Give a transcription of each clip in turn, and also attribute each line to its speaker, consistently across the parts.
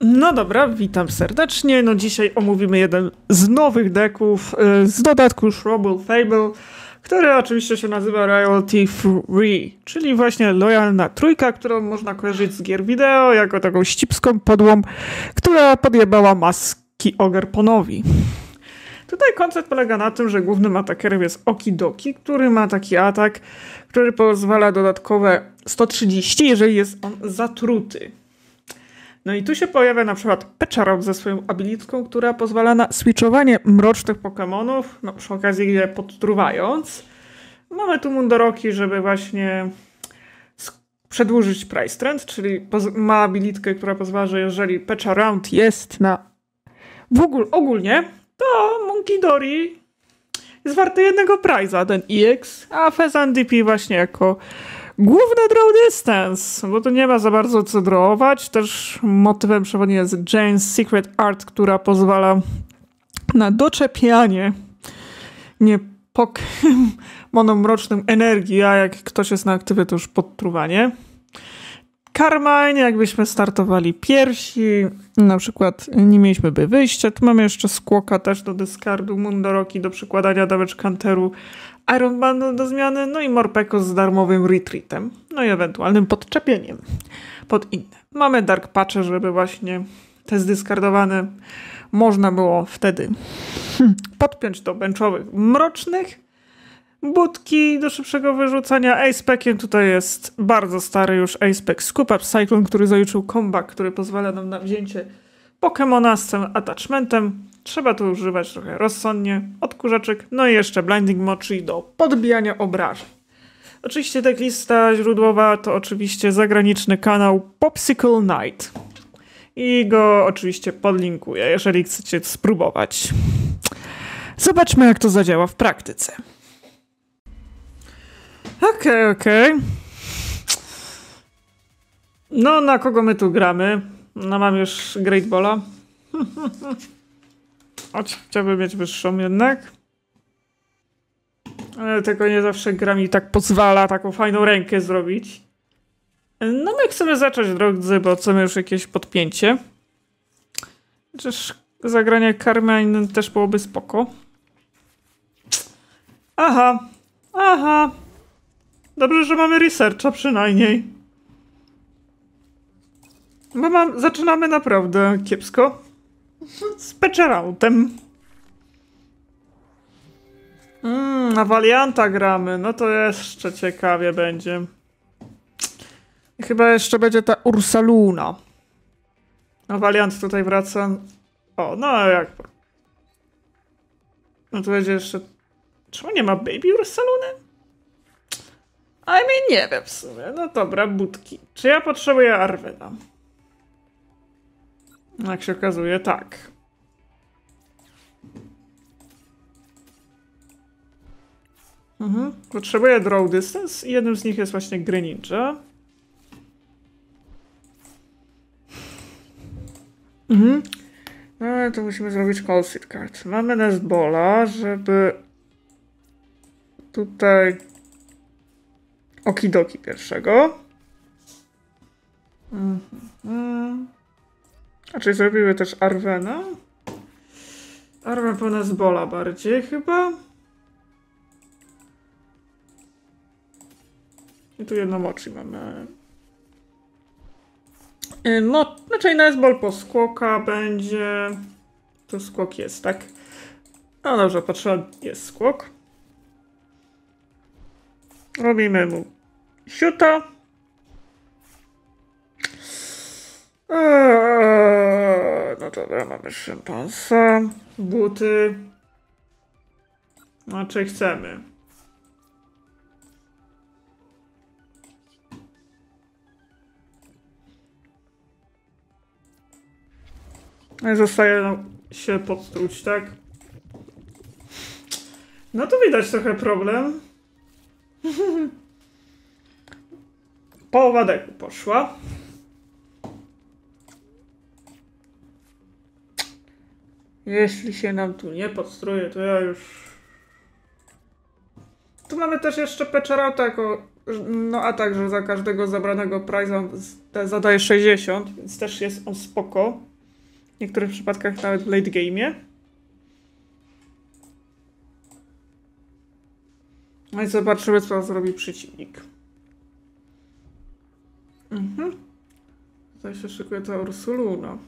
Speaker 1: No dobra, witam serdecznie. No dzisiaj omówimy jeden z nowych deków y, z dodatku Shrubble Fable, który oczywiście się nazywa Royalty Free, czyli właśnie lojalna trójka, którą można kojarzyć z gier wideo jako taką ścipską podłą, która podjebała maski Ogerponowi. Tutaj koncept polega na tym, że głównym atakerem jest Okidoki, który ma taki atak, który pozwala dodatkowe 130, jeżeli jest on zatruty. No i tu się pojawia na przykład Pecharot ze swoją abilitką, która pozwala na switchowanie mrocznych Pokémonów, no przy okazji je podtruwając. Mamy tu Mundoroki, żeby właśnie przedłużyć price trend, czyli ma abilitkę, która pozwala, że jeżeli Pecharot jest na w ogóle, ogólnie, to Monkey Dory jest warty jednego prize'a, ten EX, a Fezan DP właśnie jako Główny draw distance, bo tu nie ma za bardzo co drawować. Też motywem przewodnim jest Jane's Secret Art, która pozwala na doczepianie nie monomrocznym energii, a jak ktoś jest na aktywie, to już podtruwanie. Carmine, jakbyśmy startowali pierwsi, na przykład nie mieliśmy by wyjścia. Tu mamy jeszcze skłoka też do dyskardu, Mundoroki do przykładania damage counteru, Iron Man do zmiany, no i Morpeko z darmowym retreatem, no i ewentualnym podczepieniem pod inne. Mamy Dark Patche, żeby właśnie te zdyskardowane można było wtedy podpiąć do benchowych mrocznych. Budki do szybszego wyrzucania. Acepeciem tutaj jest bardzo stary już Acepec Scoop Cyclone, który zaliczył comeback, który pozwala nam na wzięcie Pokemona z całym attachmentem. Trzeba tu używać trochę rozsądnie, odkurzaczek, no i jeszcze Blinding Mochi do podbijania obrażeń. Oczywiście lista źródłowa to oczywiście zagraniczny kanał Popsicle Night. I go oczywiście podlinkuję, jeżeli chcecie spróbować. Zobaczmy, jak to zadziała w praktyce. Okej, okay, okej. Okay. No, na kogo my tu gramy? No, mam już Great Balla. Choć chciałbym mieć wyższą jednak. Ale tego nie zawsze gra mi tak pozwala taką fajną rękę zrobić. No my chcemy zacząć drodzy, bo chcemy już jakieś podpięcie. Chociaż zagranie Carmine też byłoby spoko. Aha, aha. Dobrze, że mamy researcha przynajmniej. Bo mam, zaczynamy naprawdę kiepsko. Z Peczeroutem. Mmm, na Valianta gramy. No to jeszcze ciekawie będzie. Chyba jeszcze będzie ta Ursaluna. No Valiant tutaj wraca. O, no jak. No to będzie jeszcze. Czemu nie ma Baby Ursaluny? I mean, nie wiem w sumie. No dobra, budki. Czy ja potrzebuję Arwena? Jak się okazuje, tak. Mhm. Potrzebuję draw distance i jednym z nich jest właśnie Greninja. Mhm. No to musimy zrobić call seed card. Mamy Nestbola, żeby tutaj okidoki pierwszego. Mhm. A czy zrobiły też Arwena? Arwen po nas bola bardziej chyba. I tu jedno mochi mamy. Y, no, raczej Nesbol po skłoka będzie. Tu skłok jest, tak? No dobrze, patrzę, jest skłok. Robimy mu siuta. Eee, no dobra, mamy szympansa, buty. No, czy chcemy? No zostaje no, się podtruć, tak? No to widać trochę problem. Połowa deku poszła. Jeśli się nam tu nie podstruje, to ja już... Tu mamy też jeszcze Peczarauta jako No a także za każdego zabranego prize'a zadaje 60, więc też jest on spoko. W niektórych przypadkach nawet w late game'ie. No i zobaczymy, co zrobi przeciwnik. Mhm. Tutaj się szykuje ta Ursuluna.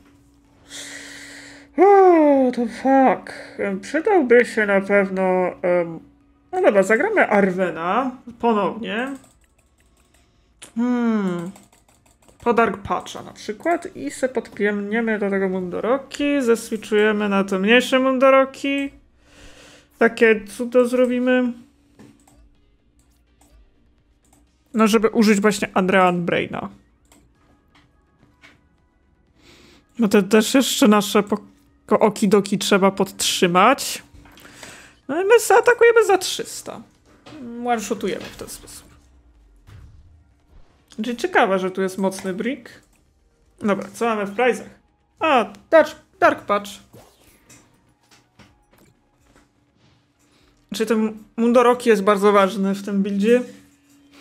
Speaker 1: To fuck. Przydałby się na pewno... em, no dobra, zagramy Arwena ponownie. Hmm. Po Dark Patcha na przykład i se podpiemniemy do tego Mundoroki, zeswitchujemy na te mniejsze Mundoroki. Takie cudo zrobimy. No, żeby użyć właśnie Andrean Braina. No to też jeszcze nasze okidoki trzeba podtrzymać. No i my zaatakujemy za 300. One-shotujemy w ten sposób. Czyli ciekawe, że tu jest mocny brick. Dobra, co mamy w prizach? A, dark, dark Patch. Czy ten Mundoroki jest bardzo ważny w tym buildzie?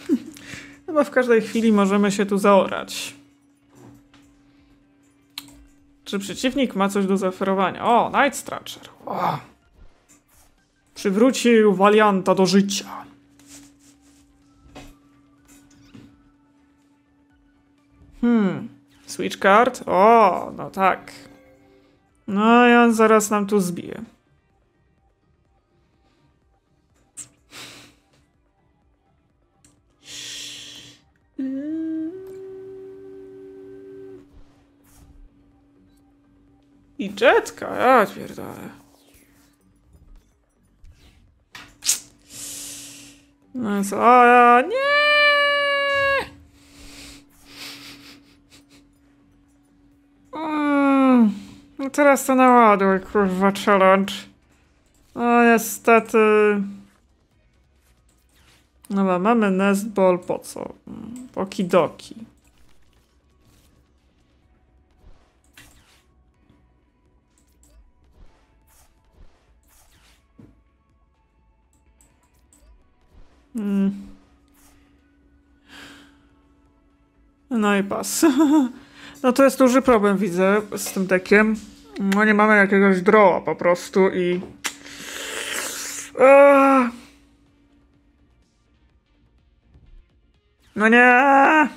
Speaker 1: Chyba w każdej chwili możemy się tu zaorać. Czy przeciwnik ma coś do zaoferowania? O, Night Stratcher. O. Przywrócił Valianta do życia. Hmm. Switch card? O, no tak. No i on zaraz nam tu zbije. I jetka, ja pierdolę. No co, ja, nie! Mm, no teraz to naładuj, kurwa, challenge. No niestety... Dobra, mamy nestball, po co? Pokidoki. Mm. No i pas. No to jest duży problem, widzę, z tym dekiem. No nie mamy jakiegoś drawa po prostu i... Eee. No nie!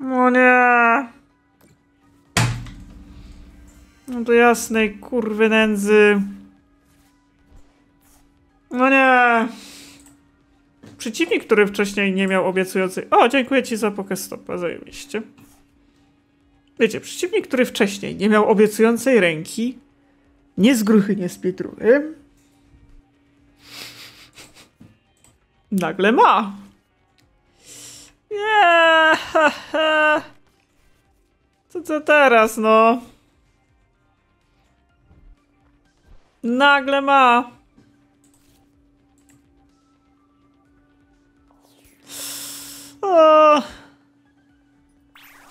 Speaker 1: No nie! No do jasnej kurwy nędzy. No nie! Przeciwnik, który wcześniej nie miał obiecującej... O, dziękuję ci za pokestopa, zajebiście. Wiecie, przeciwnik, który wcześniej nie miał obiecującej ręki, nie z gruchy, nie z pietruchem, nagle ma. Nie. Co teraz, no? Nagle ma. O!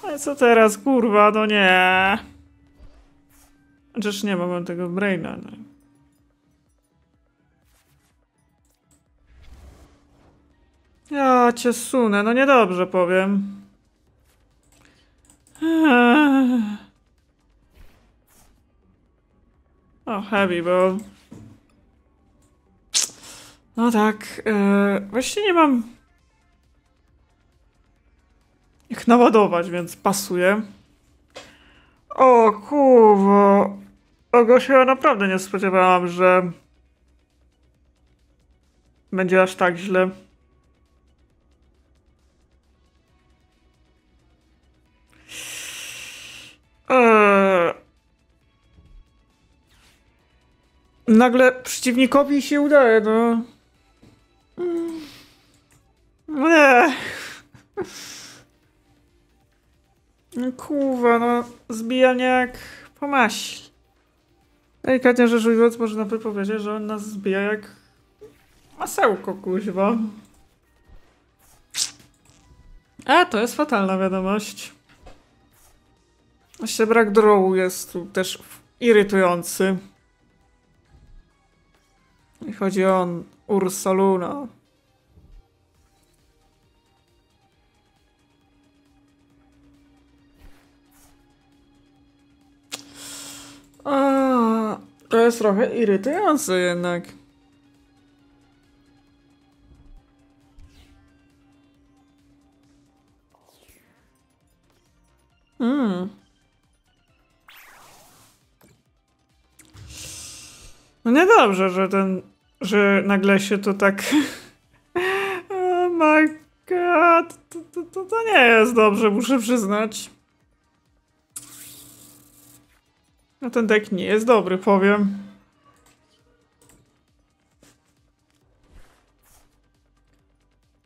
Speaker 1: Ale co teraz, kurwa, no nie. Chociaż nie mogłem tego braina. No. Ja cię sunę, no niedobrze powiem. O, heavy ball. No tak, e, właściwie nie mam ich naładować, więc pasuje. O kurwa. Tego się naprawdę nie spodziewałam, że będzie aż tak źle. Eee. Nagle przeciwnikowi się udaje, no. Mm. No Kurwa, no zbijanie jak po maśli. Delikatnie rzecz ujmując, można by powiedzieć, że on nas zbija jak masełko, kuźwa. A, to jest fatalna wiadomość. Właśnie brak drołu jest tu też irytujący. I chodzi o Ursaluna. A, to jest trochę irytujące jednak. Hmm. No niedobrze, że ten, że nagle się to tak... oh my god, to, to, to, to nie jest dobrze, muszę przyznać. No ten deck nie jest dobry, powiem.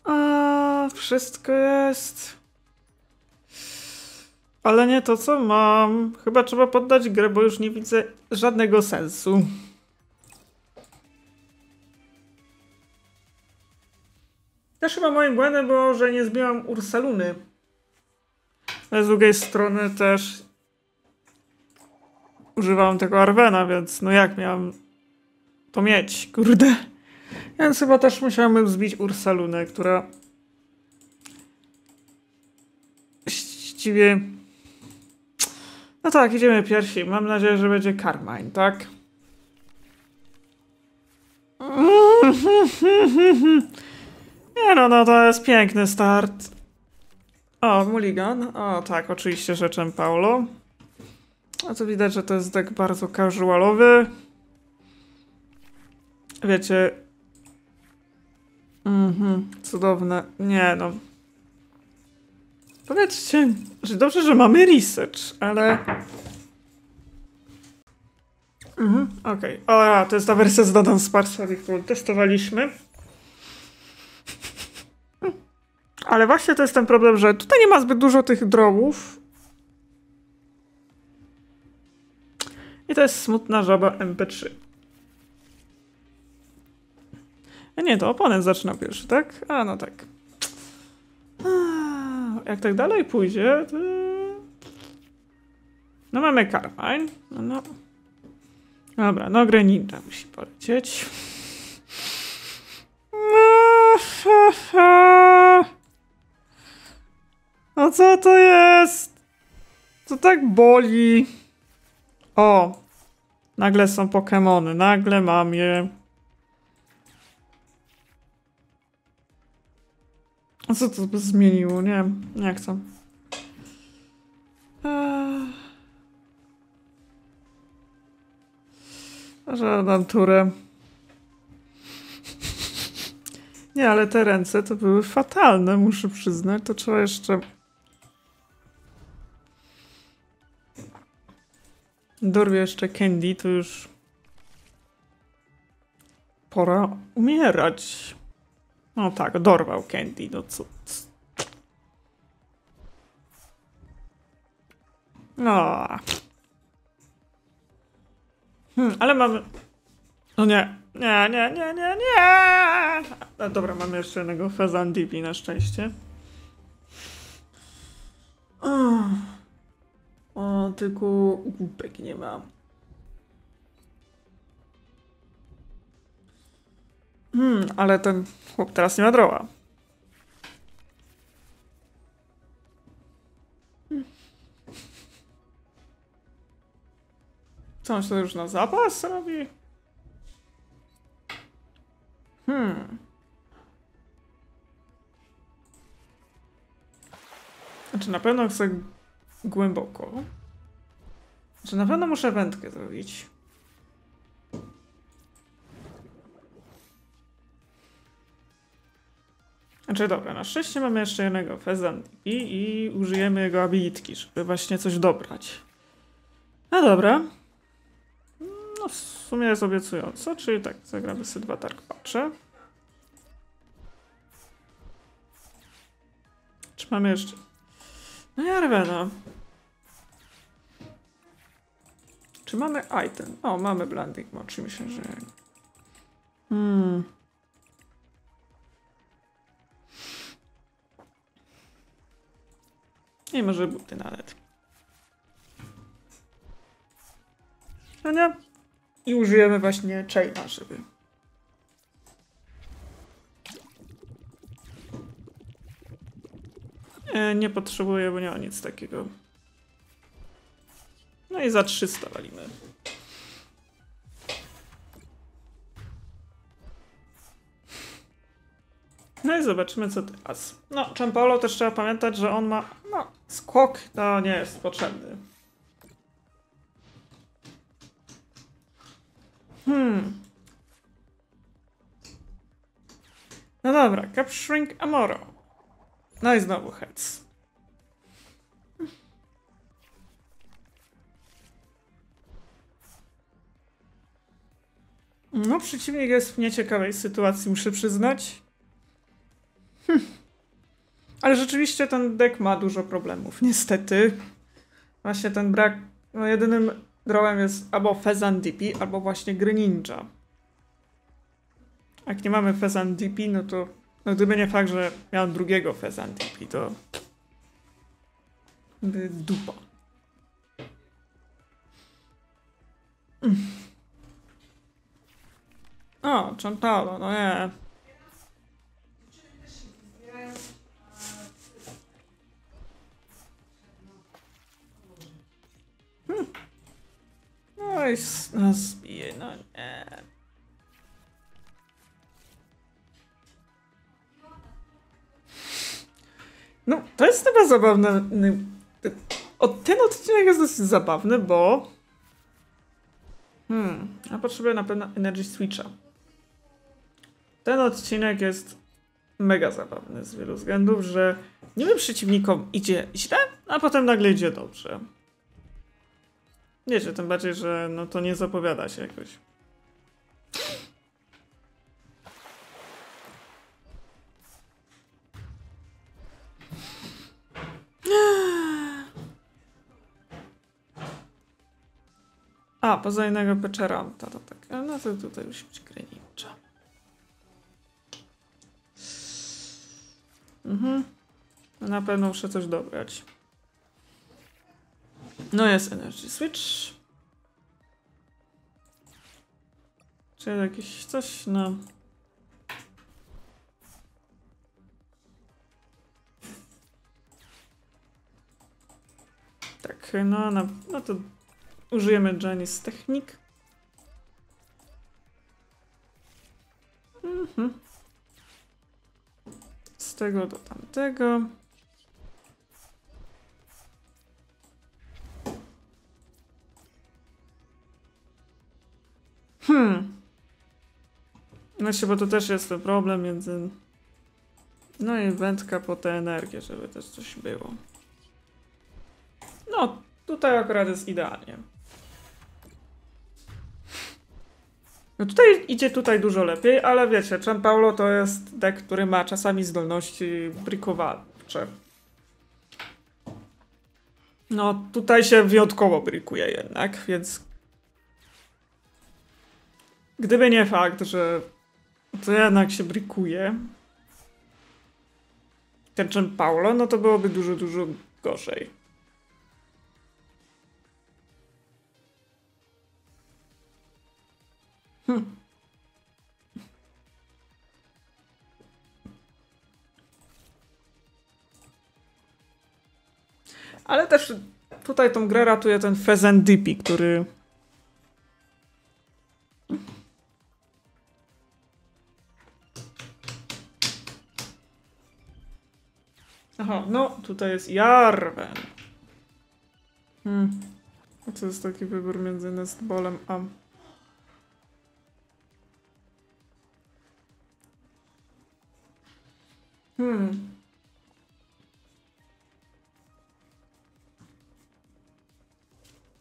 Speaker 1: A, wszystko jest. Ale nie to, co mam. Chyba trzeba poddać grę, bo już nie widzę żadnego sensu. Też chyba moim błędem było, że nie zbiłam Ursaluny. Ale z drugiej strony też używałam tego Arwena, więc no jak miałam to mieć, kurde. Więc chyba też musiałem zbić Ursalunę, która właściwie... No tak, idziemy pierwsi. Mam nadzieję, że będzie Carmine, tak? Nie no, no to jest piękny start. O, Mulligan. O tak, oczywiście rzeczem Paulo. A to widać, że to jest tak bardzo casualowy. Wiecie. Mhm, cudowne. Nie no. Powiedzcie, że dobrze, że mamy research, ale... Mhm, okej. Okay. O, to jest ta wersja z Dadan Sparsary, którą testowaliśmy. Ale właśnie to jest ten problem, że tutaj nie ma zbyt dużo tych drogów. I to jest smutna żaba MP3. A nie, to oponent zaczyna pierwszy, tak? A, no tak. Jak tak dalej pójdzie, to... No mamy Carmine. No, no. Dobra, no Greninja musi polecieć. No co to jest? To tak boli. O! Nagle są Pokémony, nagle mam je. Co to by zmieniło? Nie wiem, nie chcę. Żadam turę. Nie, ale te ręce to były fatalne, muszę przyznać. To trzeba jeszcze dorwie jeszcze Candy, to już pora umierać. No tak, dorwał Candy, no co? No. Hmm, ale mamy... No nie, nie, nie, nie, nie, nie! No dobra, mamy jeszcze jednego Fezandipi na szczęście. Tylko głupek nie ma. Hmm, ale ten chłop teraz nie ma droła. Co on się już na zapas robi? Hmm. Znaczy na pewno chcę głęboko. Znaczy na pewno muszę wędkę zrobić. Znaczy dobra, na szczęście mamy jeszcze jednego Fezant i, i użyjemy jego abilitki, żeby właśnie coś dobrać. No dobra. No w sumie jest obiecująco, czyli tak, zagramy sobie dwa targ patrzę. Czy mamy jeszcze... No ja Czy mamy item? O, mamy blending mode, czy myślę, że... Hmm. I może buty nawet. No nie? I użyjemy właśnie chaina, żeby... E, nie potrzebuję, bo nie ma nic takiego. No i za 300 walimy. No i zobaczymy, co teraz. No, Champolo też trzeba pamiętać, że on ma. No, skok to nie jest potrzebny. Hmm. No dobra, Cap Shrink Amoro. No i znowu heads. No, przeciwnik jest w nieciekawej sytuacji, muszę przyznać. Hm. Ale rzeczywiście ten deck ma dużo problemów, niestety. Właśnie ten brak, no jedynym drawem jest albo Fezan DP, albo właśnie gry Ninja. Jak nie mamy Fezan DP, no to no gdyby nie fakt, że miałem drugiego Fezan DP, to by dupa. Mm. O, Chantauro, no nie. Hmm. No i nas zbije, no nie. No, to jest chyba zabawne. Ten odcinek jest dosyć zabawny, bo... Hmm, ja potrzebuję na pewno Energy Switcha. Ten odcinek jest mega zabawny z wielu względów, że niby przeciwnikom idzie źle, a potem nagle idzie dobrze. Wiecie, tym bardziej, że no to nie zapowiada się jakoś. A, poza innego Peczeranta, to tak. No to tutaj musi być granicza. Mhm. No Na pewno muszę coś dobrać. No jest Energy Switch. Czy jakieś coś, no. Tak, no, no, no to użyjemy Janice Technik. Mhm. Tego do tamtego. Hmm. Właśnie, bo to też jest ten problem między... No i wędka po tę energię, żeby też coś było. No, tutaj akurat jest idealnie. No tutaj idzie tutaj dużo lepiej, ale wiecie, Paulo to jest deck, który ma czasami zdolności brikowawcze. No tutaj się wyjątkowo brikuje jednak, więc gdyby nie fakt, że to jednak się brikuje ten Paulo, no to byłoby dużo, dużo gorzej. Ale też tutaj tą grę ratuje ten Fezen Dippy, który... Aha, no tutaj jest Jarven. Hmm. To jest taki wybór między Nestbolem a...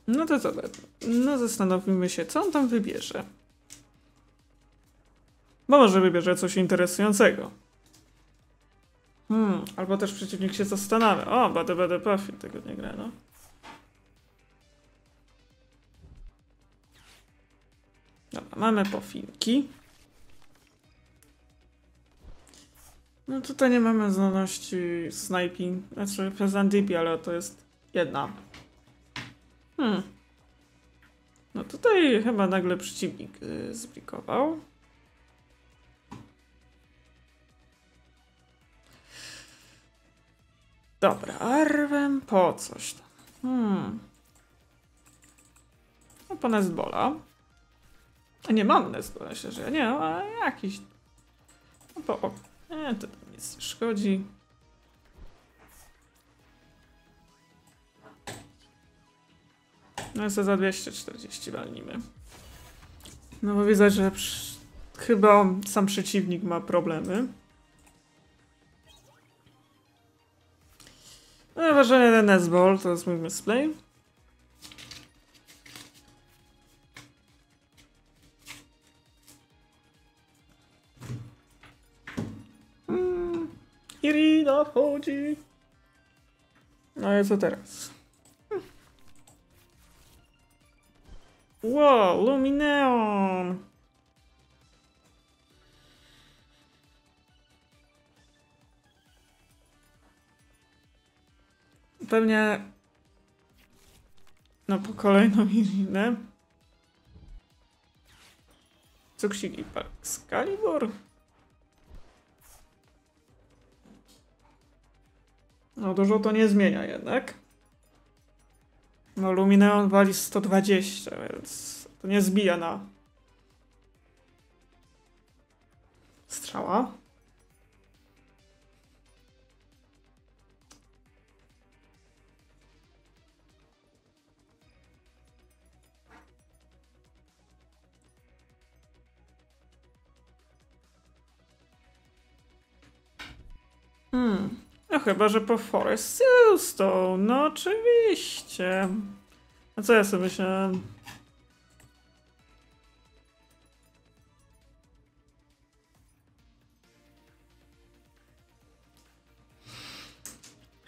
Speaker 1: No to co? No zastanowimy się, co on tam wybierze. Bo może wybierze coś interesującego. Hmm, albo też przeciwnik się zastanawia. O, bade bade puffy, tego nie gra, no. Dobra, mamy pofinki. No tutaj nie mamy zdolności sniping, znaczy Peasant DP, ale to jest jedna. Hmm. No tutaj chyba nagle przeciwnik yy, zblikował. Dobra, Arwem po coś tam. Hmm. No po Nestbola. Nie mam Nestbola, ja nie mam, a jakiś. No po. Nie, to nie szkodzi. No za 240 walnimy. No bo widzę, że przy... chyba sam przeciwnik ma problemy. No ważenie ten Nesball, to jest mój misplay. Mm, Irina wchodzi. No i co teraz? Wow, Lumineon! Pewnie... No po kolejną Irinę. Cuksik i Excalibur? No dużo to nie zmienia jednak. No Lumineon wali 120, więc to nie zbija na strzała. Hmm. Chyba, że po Forest Silverstone. No oczywiście. A co ja sobie myślałem?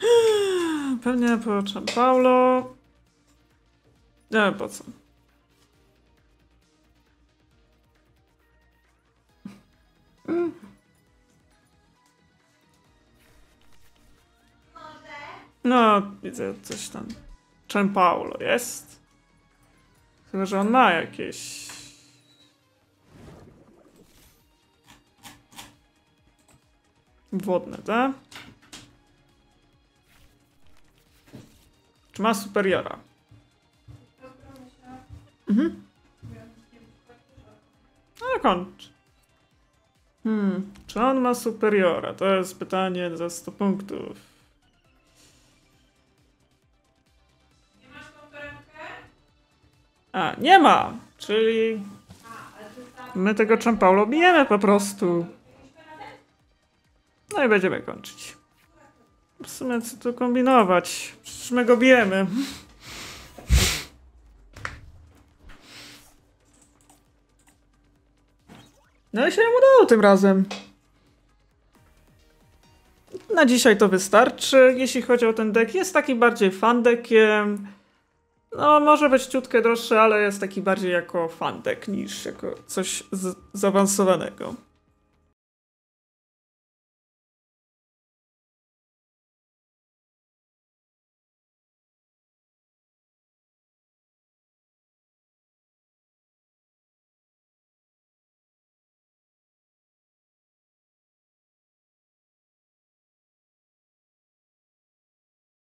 Speaker 1: Pewnie po Paulo. Nie, po co? No, widzę coś tam. Czem Paulo jest? Chyba, że on ma jakieś. Wodne, tak? Czy ma superiora? Mhm. No, kończ. Hmm, czy on ma superiora? To jest pytanie za 100 punktów. A, nie ma! Czyli my tego Champaulo bijemy po prostu. No i będziemy kończyć. W sumie co tu kombinować? Przecież my go bijemy. No i się mu udało tym razem. Na dzisiaj to wystarczy. Jeśli chodzi o ten deck, jest taki bardziej fan deckiem. No, może być ciutkę droższy, ale jest taki bardziej jako fan deck niż jako coś zaawansowanego.